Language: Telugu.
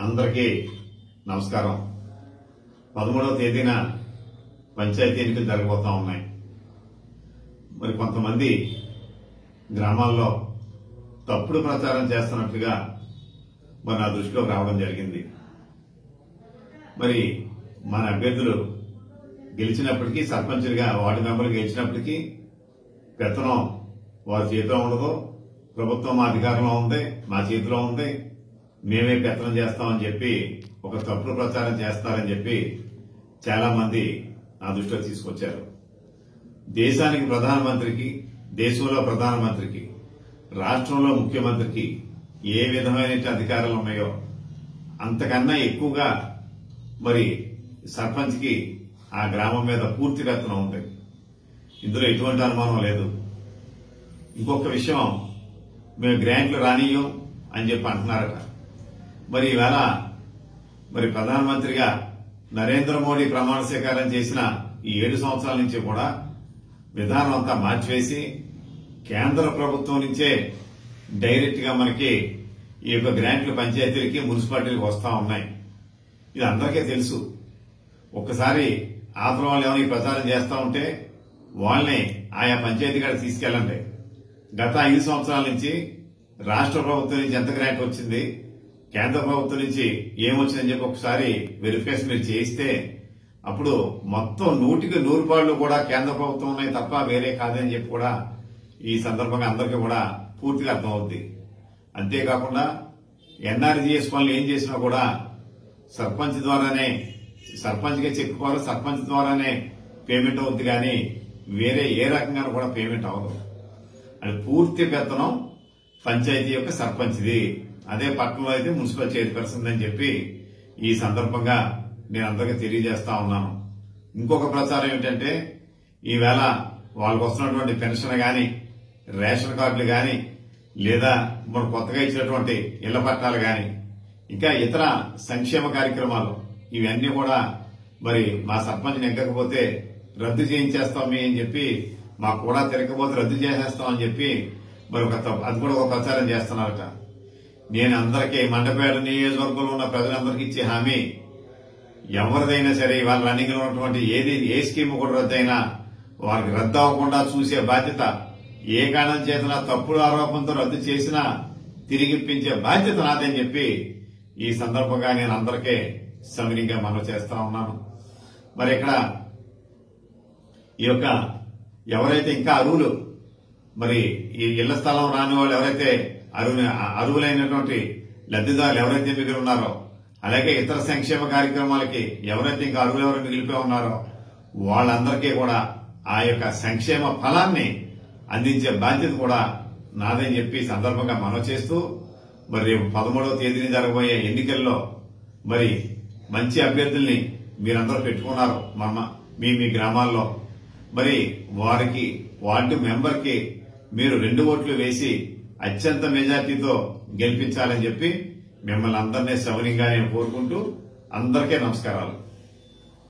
అందరికీ నమస్కారం. పదమూడవ తేదీన పంచాయతీ ఎన్నికలు జరగబోతా ఉన్నాయి. మరి కొంతమంది గ్రామాల్లో తప్పుడు ప్రచారం చేస్తున్నట్లుగా మరి నా దృష్టిలోకి రావడం జరిగింది. మరి మన అభ్యర్థులు గెలిచినప్పటికీ సర్పంచులుగా వార్డు మెంబర్లు గెలిచినప్పటికీ పెత్తనం వారి చేతిలో ఉండదు. ప్రభుత్వం మా అధికారంలో ఉంది మా చేతిలో ఉంది. మేమే పెత్తనం చేస్తామని చెప్పి ఒక తప్పుడు ప్రచారం చేస్తారని చెప్పి చాలా మంది నా దృష్టిలో తీసుకొచ్చారు. దేశానికి ప్రధానమంత్రికి దేశంలో ప్రధానమంత్రికి రాష్ట్రంలో ముఖ్యమంత్రికి ఏ విధమైన అధికారాలు ఉన్నాయో అంతకన్నా ఎక్కువగా మరి సర్పంచ్కి ఆ గ్రామం మీద పూర్తి పెత్తనం ఉంటుంది ఇందులో ఎటువంటి అనుమానం లేదు. ఇంకొక విషయం మేము గ్రాంట్లు రానియం అని చెప్పి అంటున్నారట. మరి ఈవేళ మరి ప్రధానమంత్రిగా నరేంద్ర మోడీ ప్రమాణ స్వీకారం చేసిన ఈ ఏడు సంవత్సరాల నుంచి కూడా విధానం అంతా మార్చివేసి కేంద్ర ప్రభుత్వం నుంచే డైరెక్ట్గా మనకి ఈ యొక్క గ్రాంట్లు పంచాయతీలకి మున్సిపాలిటీలకు వస్తా ఉన్నాయి. ఇది అందరికీ తెలుసు. ఒక్కసారి ఆతల వాళ్ళు ఏమైనా ప్రచారం చేస్తా ఉంటే వాళ్ళని ఆయా పంచాయతీ కాడ తీసుకెళ్ళండి. గత ఐదు సంవత్సరాల నుంచి రాష్ట్ర ప్రభుత్వం నుంచి ఎంత గ్రాంట్ వచ్చింది? కేంద్ర ప్రభుత్వం నుంచి ఏమొచ్చిందని చెప్పి ఒకసారి వెరిఫికేషన్ మీరు చేయిస్తే అప్పుడు మొత్తం నూటికి నూరు పాళ్ళు కూడా కేంద్ర ప్రభుత్వం ఉన్నాయి తప్ప వేరే కాదని చెప్పి కూడా ఈ సందర్భంగా అందరికీ కూడా పూర్తిగా అర్థమవుద్ది. అంతేకాకుండా ఎన్ఆర్జీఎస్ పనులు ఏం చేసినా కూడా సర్పంచ్ ద్వారానే సర్పంచ్గా చెప్పుకోవాలి సర్పంచ్ ద్వారానే పేమెంట్ అవుద్ది కానీ వేరే ఏ రకంగా కూడా పేమెంట్ అవ్వదు. అది పూర్తి పెత్తనం పంచాయతీ యొక్క సర్పంచ్ది. అదే పట్టణంలో అయితే మున్సిపల్ చైర్పర్సన్ అని చెప్పి ఈ సందర్భంగా నేను అందరికీ తెలియజేస్తా ఉన్నాను. ఇంకొక ప్రచారం ఏంటంటే ఈవేళ వాళ్ళకు వస్తున్నటువంటి పెన్షన్ గాని రేషన్ కార్డులు గాని లేదా మన కొత్తగా ఇచ్చినటువంటి ఇళ్ళ పట్టాలు గాని ఇంకా ఇతర సంక్షేమ కార్యక్రమాలు ఇవన్నీ కూడా మరి మా సర్పంచ్ నెగ్గకపోతే రద్దు చేయించేస్తామే అని చెప్పి మాకు కూడా తిరగకపోతే రద్దు చేసేస్తామని చెప్పి మరి ఒక అది కూడా ఒక ప్రచారం చేస్తున్నారట. నేను అందరికీ మండపేట నియోజకవర్గంలో ఉన్న ప్రజలందరికీ ఇచ్చే హామీ ఎవరిదైనా సరే వాళ్ళ రన్నింగ్లో ఉన్నటువంటి ఏది ఏ స్కీమ్ కూడా రద్దయినా వారికి రద్దు అవ్వకుండా చూసే బాధ్యత ఏ కారణం చేసిన తప్పుడు ఆరోపణతో రద్దు చేసినా తిరిగిప్పించే బాధ్యత నాదని చెప్పి ఈ సందర్భంగా నేను అందరికీ సమినిగా మనం చేస్తా ఉన్నాను. మరి ఇక్కడ ఈ యొక్క ఎవరైతే ఇంకా అరువులు మరి ఈ ఇళ్ళ స్థలం రాని వాళ్ళు ఎవరైతే అరువు అరువులైనటువంటి లబ్ధిదారులు ఎవరైతే మిగిలి ఉన్నారో అలాగే ఇతర సంక్షేమ కార్యక్రమాలకి ఎవరైతే ఇంకా అరువులు ఎవరు మిగిలిపోయి ఉన్నారో వాళ్ళందరికీ కూడా ఆ యొక్క సంక్షేమ ఫలాన్ని అందించే బాధ్యత కూడా నాదని చెప్పి సందర్భంగా మనవి చేస్తూ మరి రేపు పదమూడవ తేదీని జరగబోయే ఎన్నికల్లో మరి మంచి అభ్యర్థుల్ని మీరందరూ పెట్టుకున్నారు మన మీ మీ గ్రామాల్లో. మరి వారికి వార్డు మెంబర్కి మీరు రెండు ఓట్లు వేసి అత్యంత మెజార్టీతో గెలిపించాలని చెప్పి మిమ్మల్ని అందరినీ సవనీయంగా నేను కోరుకుంటూ అందరికీ నమస్కారాలు.